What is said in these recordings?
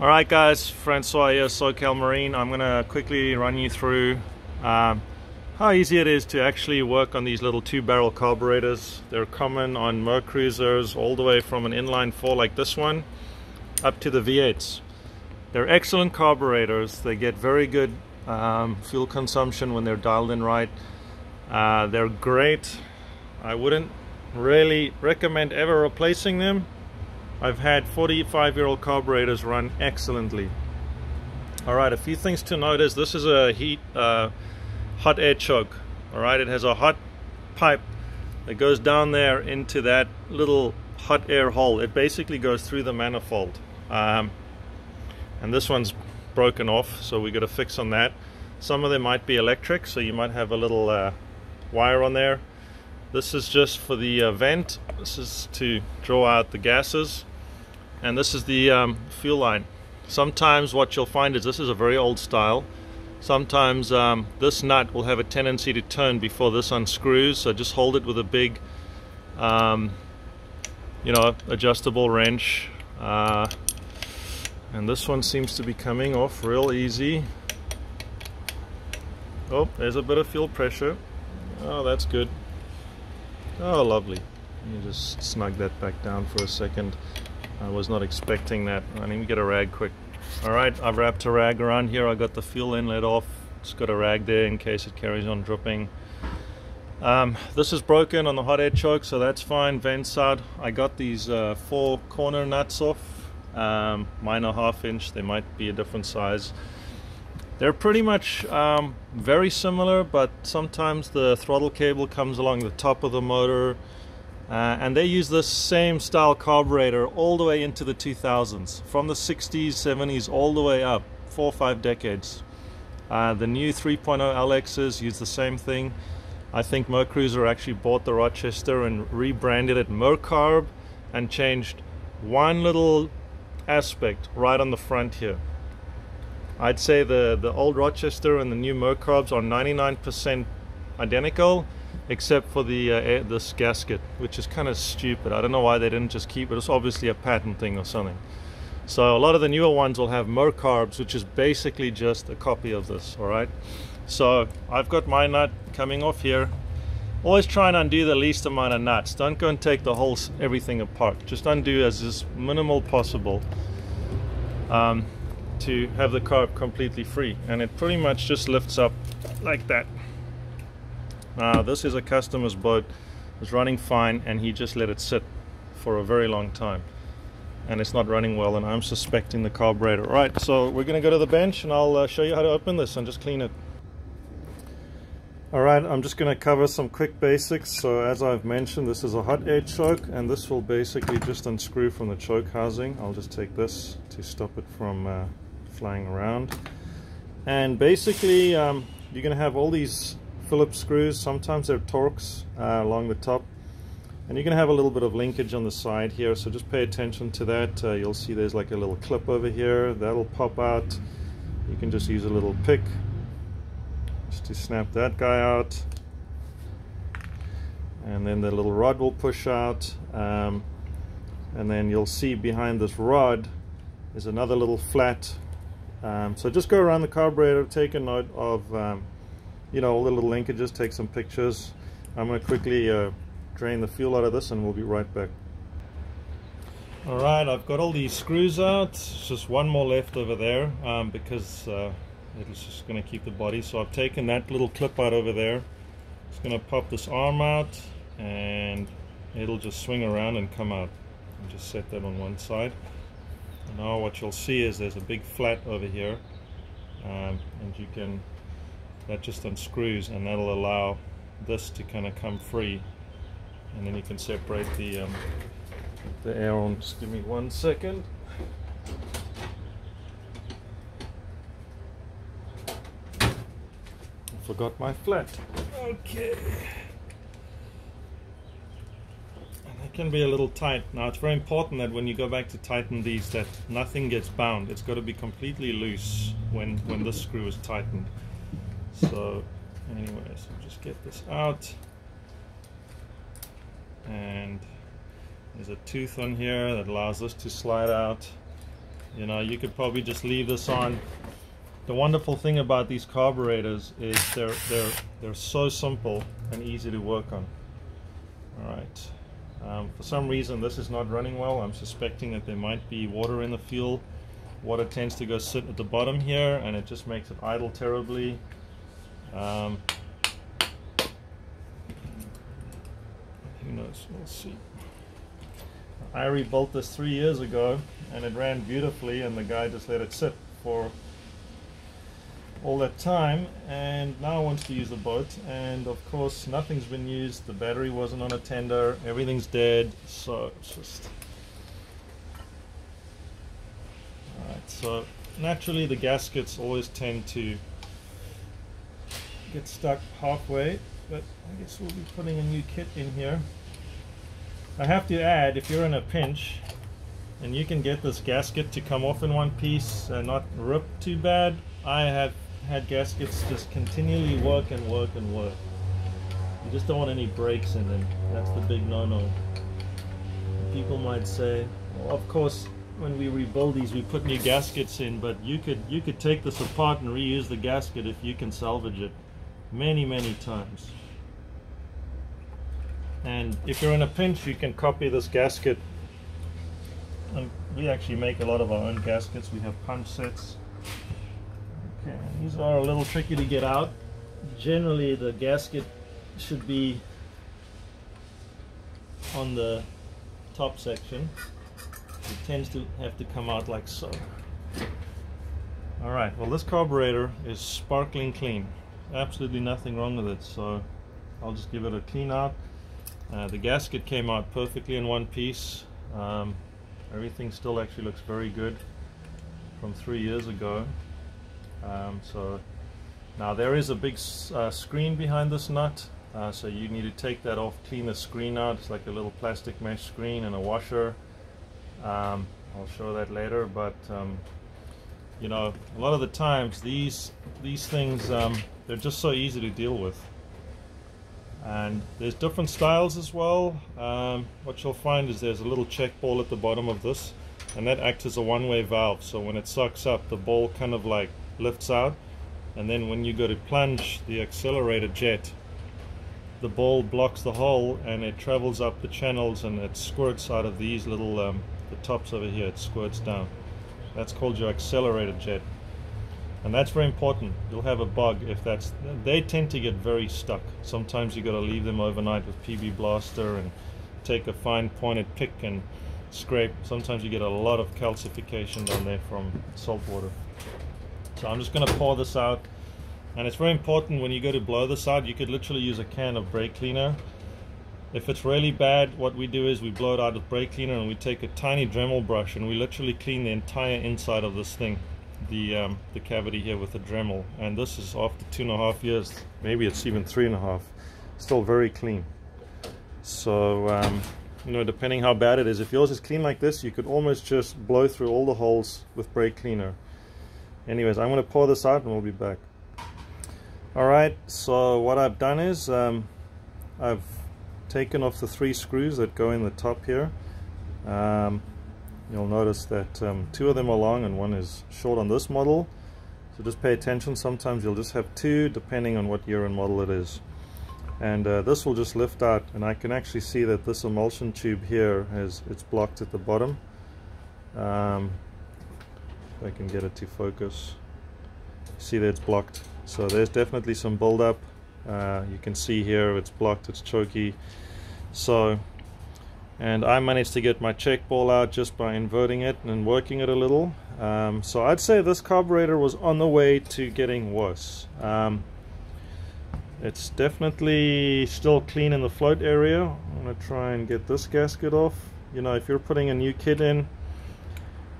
Alright guys, Francois here, SoCal Marine. I'm going to quickly run you through um, how easy it is to actually work on these little two barrel carburetors. They're common on Mercruisers all the way from an inline 4 like this one up to the V8s. They're excellent carburetors. They get very good um, fuel consumption when they're dialed in right. Uh, they're great. I wouldn't really recommend ever replacing them I've had 45 year old carburetors run excellently. Alright, a few things to notice. This is a heat uh, hot air choke. Alright, it has a hot pipe that goes down there into that little hot air hole. It basically goes through the manifold. Um, and this one's broken off, so we got a fix on that. Some of them might be electric, so you might have a little uh, wire on there. This is just for the uh, vent. This is to draw out the gases and this is the um, fuel line. Sometimes what you'll find is this is a very old style. Sometimes um, this nut will have a tendency to turn before this unscrews so just hold it with a big um, you know adjustable wrench. Uh, and this one seems to be coming off real easy. Oh there's a bit of fuel pressure. Oh that's good. Oh lovely. Me just snug that back down for a second I was not expecting that. I need to get a rag quick. Alright, I've wrapped a rag around here. I got the fuel inlet off. It's got a rag there in case it carries on dripping. Um, this is broken on the hot air choke, so that's fine. Vent side. I got these uh, four corner nuts off. Um, mine are half inch. They might be a different size. They're pretty much um, very similar, but sometimes the throttle cable comes along the top of the motor uh, and they use the same style carburetor all the way into the 2000s, from the 60s, 70s, all the way up, four or five decades. Uh, the new 3.0 LXs use the same thing. I think Mercruiser actually bought the Rochester and rebranded it Mercarb and changed one little aspect right on the front here. I'd say the, the old Rochester and the new Mercarbs are 99% identical except for the uh, air, this gasket, which is kind of stupid. I don't know why they didn't just keep it. It's obviously a patent thing or something. So a lot of the newer ones will have Mercarbs, which is basically just a copy of this, all right? So I've got my nut coming off here. Always try and undo the least amount of nuts. Don't go and take the whole everything apart. Just undo as is minimal possible um, to have the carb completely free. And it pretty much just lifts up like that. Now this is a customer's boat, it's running fine and he just let it sit for a very long time and it's not running well and I'm suspecting the carburetor. Right, so we're going to go to the bench and I'll uh, show you how to open this and just clean it. Alright, I'm just going to cover some quick basics. So as I've mentioned, this is a hot air choke and this will basically just unscrew from the choke housing. I'll just take this to stop it from uh, flying around. And basically, um, you're going to have all these Phillips screws. Sometimes they're Torx uh, along the top. And you're going to have a little bit of linkage on the side here, so just pay attention to that. Uh, you'll see there's like a little clip over here. That'll pop out. You can just use a little pick just to snap that guy out. And then the little rod will push out. Um, and then you'll see behind this rod is another little flat. Um, so just go around the carburetor, take a note of um, you know all the little linkages take some pictures. I'm going to quickly uh, drain the fuel out of this and we'll be right back. Alright I've got all these screws out. Just one more left over there um, because uh, it's just going to keep the body. So I've taken that little clip out over there. It's going to pop this arm out and it'll just swing around and come out. And just set that on one side. Now what you'll see is there's a big flat over here um, and you can that just unscrews and that'll allow this to kind of come free. And then you can separate the um, the air horn. Just give me one second. I forgot my flat. Okay. And that can be a little tight. Now it's very important that when you go back to tighten these that nothing gets bound. It's got to be completely loose when when this screw is tightened so anyways I'll just get this out and there's a tooth on here that allows this to slide out You know, you could probably just leave this on. The wonderful thing about these carburetors is they're they're they're so simple and easy to work on. All right. Um, for some reason this is not running well. I'm suspecting that there might be water in the fuel. Water tends to go sit at the bottom here and it just makes it idle terribly. Um, who knows, we'll see. I rebuilt this three years ago and it ran beautifully and the guy just let it sit for all that time and now wants to use the boat and of course nothing's been used. The battery wasn't on a tender. Everything's dead. So it's just alright so naturally the gaskets always tend to get stuck halfway but I guess we'll be putting a new kit in here I have to add if you're in a pinch and you can get this gasket to come off in one piece and not rip too bad I have had gaskets just continually work and work and work. You just don't want any breaks in them. That's the big no-no. People might say, well, of course, when we rebuild these, we put new gaskets in, but you could you could take this apart and reuse the gasket if you can salvage it many, many times. And if you're in a pinch, you can copy this gasket. And we actually make a lot of our own gaskets. We have punch sets. Okay, these are a little tricky to get out. Generally the gasket should be on the top section. It tends to have to come out like so. Alright, well this carburetor is sparkling clean. Absolutely nothing wrong with it, so I'll just give it a clean out. Uh, the gasket came out perfectly in one piece. Um, everything still actually looks very good from three years ago. Um, so now there is a big uh, screen behind this nut uh, so you need to take that off clean the screen out it's like a little plastic mesh screen and a washer um, I'll show that later but um, you know a lot of the times these these things um, they're just so easy to deal with. And there's different styles as well. Um, what you'll find is there's a little check ball at the bottom of this and that acts as a one-way valve. So when it sucks up the ball kind of like lifts out and then when you go to plunge the accelerator jet the ball blocks the hole and it travels up the channels and it squirts out of these little um, the tops over here. It squirts down that's called your accelerator jet. And that's very important. You'll have a bug if that's they tend to get very stuck. Sometimes you got to leave them overnight with PB blaster and take a fine pointed pick and scrape. Sometimes you get a lot of calcification down there from salt water. So I'm just going to pour this out. And it's very important when you go to blow this out, you could literally use a can of brake cleaner. If it's really bad, what we do is we blow it out with brake cleaner and we take a tiny Dremel brush and we literally clean the entire inside of this thing, the um, the cavity here with the Dremel. And this is after two and a half years, maybe it's even three and a half, still very clean. So, um, you know, depending how bad it is, if yours is clean like this, you could almost just blow through all the holes with brake cleaner anyways I'm gonna pour this out and we'll be back alright so what I've done is um, I've taken off the three screws that go in the top here. Um, you'll notice that um, two of them are long and one is short on this model. So just pay attention. Sometimes you'll just have two depending on what year and model it is. And uh, this will just lift out and I can actually see that this emulsion tube here has it's blocked at the bottom. Um, I can get it to focus. See that it's blocked. So there's definitely some buildup uh, you can see here it's blocked it's choky. So and I managed to get my check ball out just by inverting it and working it a little. Um, so I'd say this carburetor was on the way to getting worse. Um, it's definitely still clean in the float area. I'm gonna try and get this gasket off. You know if you're putting a new kit in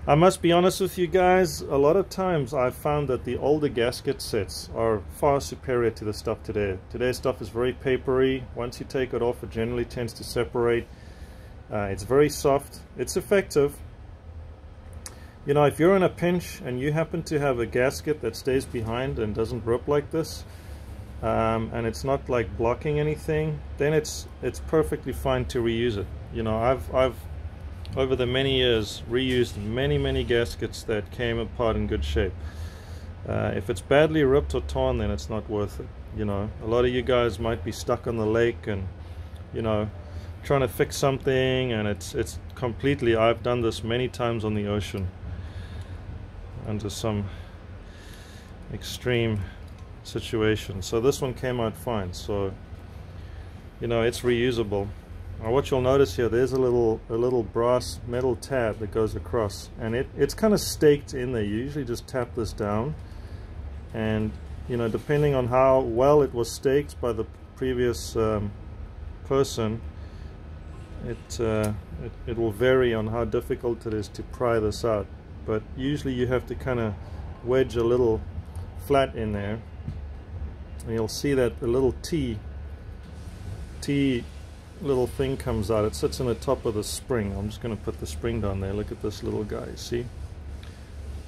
I must be honest with you guys, a lot of times I've found that the older gasket sets are far superior to the stuff today. Today's stuff is very papery. Once you take it off, it generally tends to separate. Uh, it's very soft. It's effective. You know, if you're in a pinch and you happen to have a gasket that stays behind and doesn't rip like this, um, and it's not like blocking anything, then it's it's perfectly fine to reuse it. You know, I've I've over the many years reused many many gaskets that came apart in good shape. Uh, if it's badly ripped or torn then it's not worth it you know. A lot of you guys might be stuck on the lake and you know trying to fix something and it's it's completely I've done this many times on the ocean under some extreme situation. So this one came out fine. So you know it's reusable now what you'll notice here there's a little a little brass metal tab that goes across and it it's kind of staked in there. You usually just tap this down and you know depending on how well it was staked by the previous um, person it, uh, it, it will vary on how difficult it is to pry this out. But usually you have to kind of wedge a little flat in there. And you'll see that the little T T little thing comes out. It sits on the top of the spring. I'm just going to put the spring down there. Look at this little guy see?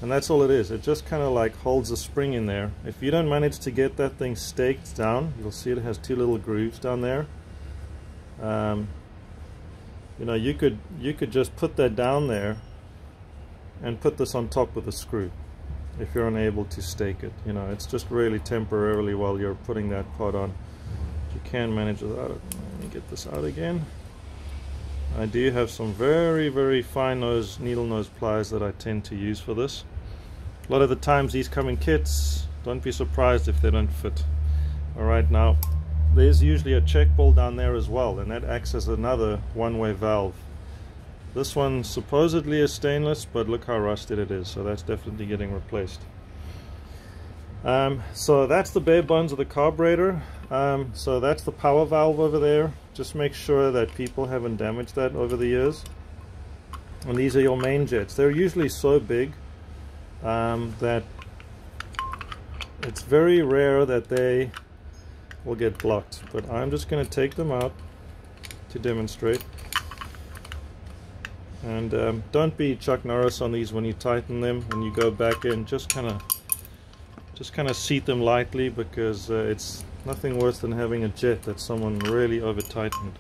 And that's all it is. It just kind of like holds the spring in there. If you don't manage to get that thing staked down you'll see it has two little grooves down there. Um, you know you could you could just put that down there and put this on top with a screw if you're unable to stake it. You know it's just really temporarily while you're putting that pot on. You can manage without it let me get this out again. I do have some very very fine nose needle nose pliers that I tend to use for this. A lot of the times these come in kits. Don't be surprised if they don't fit. Alright now there's usually a check ball down there as well and that acts as another one-way valve. This one supposedly is stainless but look how rusted it is so that's definitely getting replaced um, so that's the bare bones of the carburetor. Um, so that's the power valve over there. Just make sure that people haven't damaged that over the years. And these are your main jets. They're usually so big um, that it's very rare that they will get blocked. But I'm just going to take them out to demonstrate. And um, don't be Chuck Norris on these when you tighten them and you go back in. Just kind of just kind of seat them lightly because uh, it's nothing worse than having a jet that someone really over tightened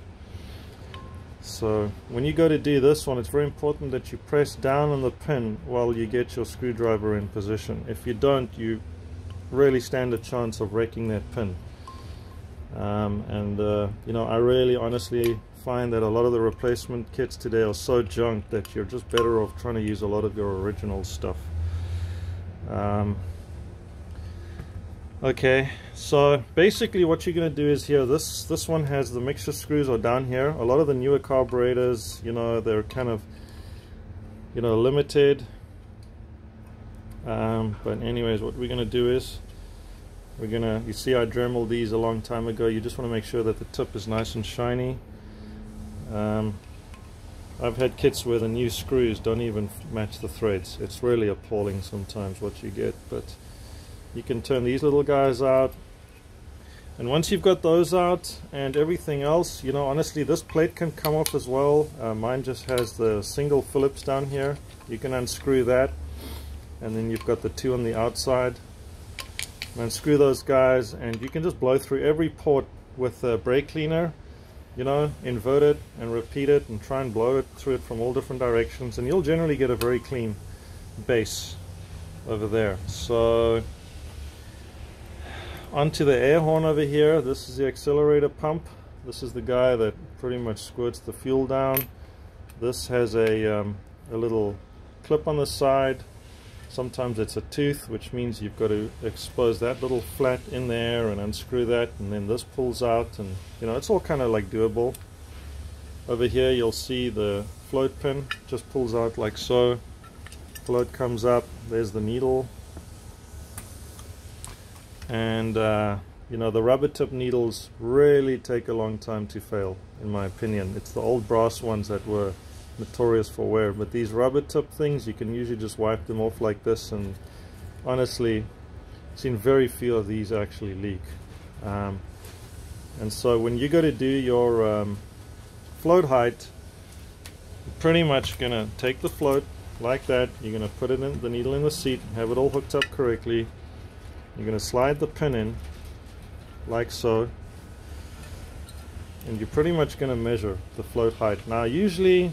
so when you go to do this one, it's very important that you press down on the pin while you get your screwdriver in position. If you don't, you really stand a chance of wrecking that pin. Um, and uh, you know, I really honestly find that a lot of the replacement kits today are so junk that you're just better off trying to use a lot of your original stuff. Um, Okay, so basically what you're going to do is here, this this one has the mixture screws are down here. A lot of the newer carburetors, you know, they're kind of, you know, limited. Um, but anyways, what we're going to do is, we're going to, you see I dremeled these a long time ago. You just want to make sure that the tip is nice and shiny. Um, I've had kits where the new screws don't even match the threads. It's really appalling sometimes what you get, but you can turn these little guys out. And once you've got those out and everything else you know honestly this plate can come off as well. Uh, mine just has the single Phillips down here. You can unscrew that. And then you've got the two on the outside. Unscrew those guys and you can just blow through every port with a brake cleaner you know invert it and repeat it and try and blow it through it from all different directions. And you'll generally get a very clean base over there. So onto the air horn over here. This is the accelerator pump. This is the guy that pretty much squirts the fuel down. This has a, um, a little clip on the side. Sometimes it's a tooth which means you've got to expose that little flat in there and unscrew that and then this pulls out and you know it's all kind of like doable. Over here you'll see the float pin. Just pulls out like so. Float comes up. There's the needle and uh, you know the rubber tip needles really take a long time to fail in my opinion. It's the old brass ones that were notorious for wear. But these rubber tip things you can usually just wipe them off like this. And honestly seen very few of these actually leak. Um, and so when you go to do your um, float height you're pretty much gonna take the float like that. You're gonna put it in the needle in the seat have it all hooked up correctly you're going to slide the pin in like so and you're pretty much going to measure the float height. Now usually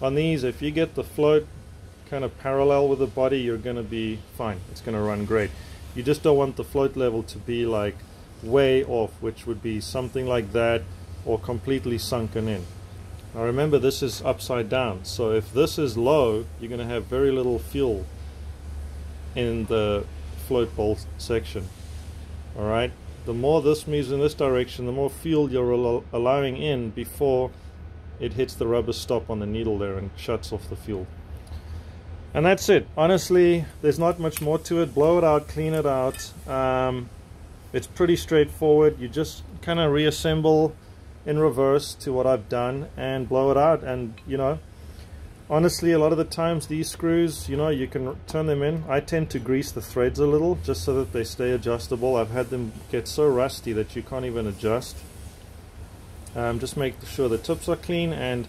on these if you get the float kind of parallel with the body you're going to be fine. It's going to run great. You just don't want the float level to be like way off which would be something like that or completely sunken in. Now remember this is upside down. So if this is low you're going to have very little fuel in the float bowl section. Alright the more this moves in this direction the more fuel you're allowing in before it hits the rubber stop on the needle there and shuts off the fuel and that's it. Honestly there's not much more to it. Blow it out clean it out. Um, it's pretty straightforward. You just kind of reassemble in reverse to what I've done and blow it out. And you know honestly a lot of the times these screws you know you can turn them in. I tend to grease the threads a little just so that they stay adjustable. I've had them get so rusty that you can't even adjust. Um, just make sure the tips are clean and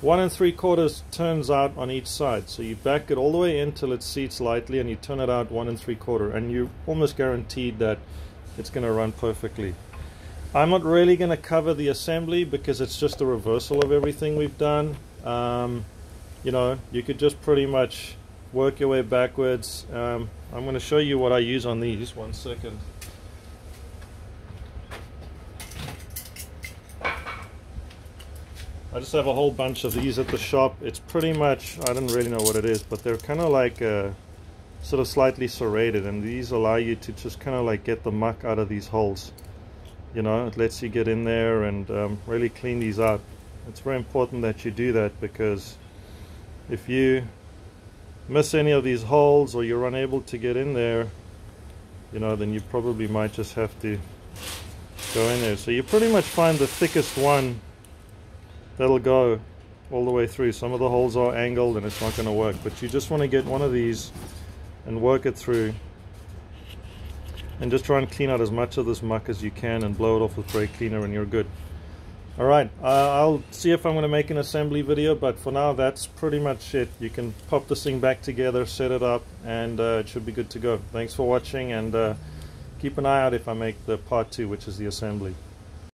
one and three quarters turns out on each side. So you back it all the way in till it seats lightly and you turn it out one and three quarter. And you're almost guaranteed that it's going to run perfectly. I'm not really going to cover the assembly because it's just a reversal of everything we've done. Um, you know you could just pretty much work your way backwards. Um, I'm going to show you what I use on these. One second. I just have a whole bunch of these at the shop. It's pretty much I don't really know what it is but they're kind of like uh, sort of slightly serrated and these allow you to just kind of like get the muck out of these holes. You know it lets you get in there and um, really clean these out. It's very important that you do that because if you miss any of these holes or you're unable to get in there you know then you probably might just have to go in there. So you pretty much find the thickest one that'll go all the way through. Some of the holes are angled and it's not going to work but you just want to get one of these and work it through and just try and clean out as much of this muck as you can and blow it off with brake cleaner and you're good Alright, uh, I'll see if I'm going to make an assembly video, but for now that's pretty much it. You can pop this thing back together, set it up, and uh, it should be good to go. Thanks for watching, and uh, keep an eye out if I make the part 2, which is the assembly.